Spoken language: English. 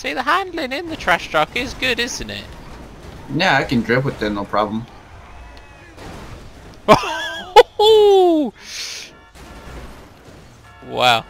See, the handling in the trash truck is good, isn't it? Yeah, I can drift with it, no problem. wow.